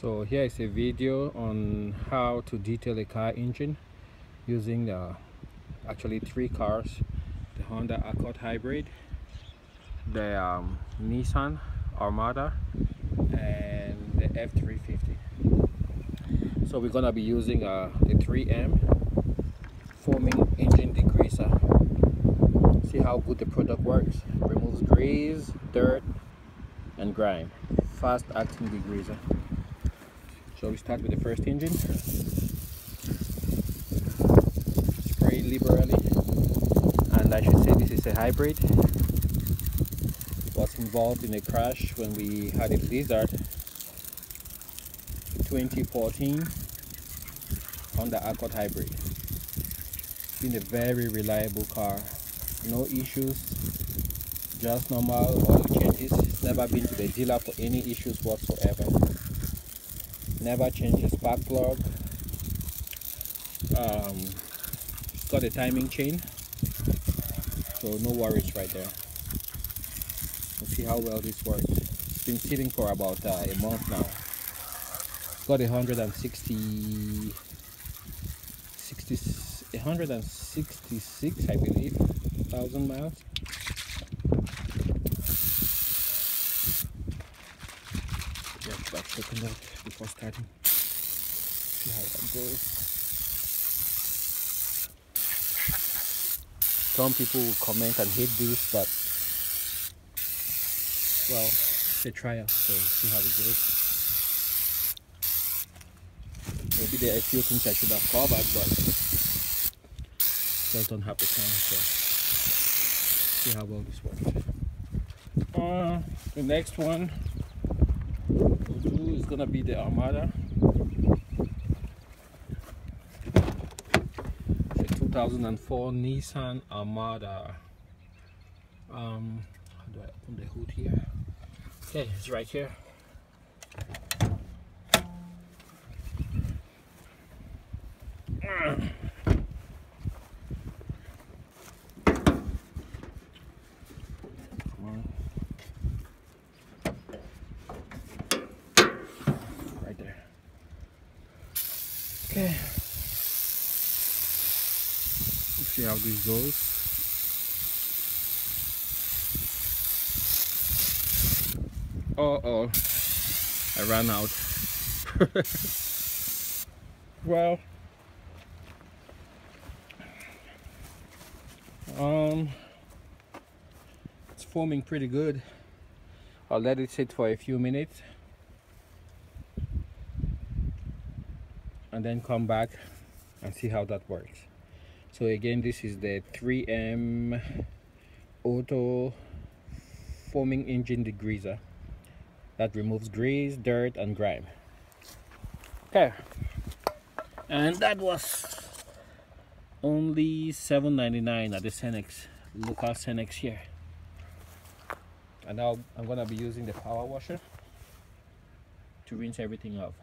so here is a video on how to detail a car engine using actually three cars the Honda Accord hybrid the um, Nissan Armada and the F350 so we're gonna be using uh, the 3M foaming engine degreaser. See how good the product works. Removes grease dirt and grime. Fast acting degreaser so we start with the first engine. Spray liberally. And I should say this is a hybrid. Was involved in a crash when we had a blizzard 2014 Honda Accord hybrid. Been a very reliable car. No issues. Just normal oil changes. Never been to the dealer for any issues whatsoever never change the spark plug um, got a timing chain. So no worries right there. Let's see how well this works. It's been sitting for about uh, a month now. Got 160 60 166 I believe thousand miles just back that before starting. See how that goes. Some people will comment and hate this, but well, it's a trial, so see how it goes. Maybe there are a few things I should have covered, but just don't have the time, so see how well this works. Uh, the next one gonna be the Armada. The 2004 Nissan Armada. Um, how do I open the hood here? Okay, it's right here. Okay. Let's see how this goes. Uh oh, I ran out. well, um, it's foaming pretty good. I'll let it sit for a few minutes. And then come back and see how that works. So again this is the 3m auto foaming engine degreaser that removes grease dirt and grime. Okay. And that was only 7.99 at the Cenex local Cenex here. And now I'm gonna be using the power washer to rinse everything off